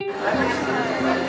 来